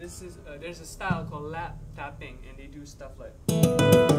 this is uh, there's a style called lap tapping, and they do stuff like.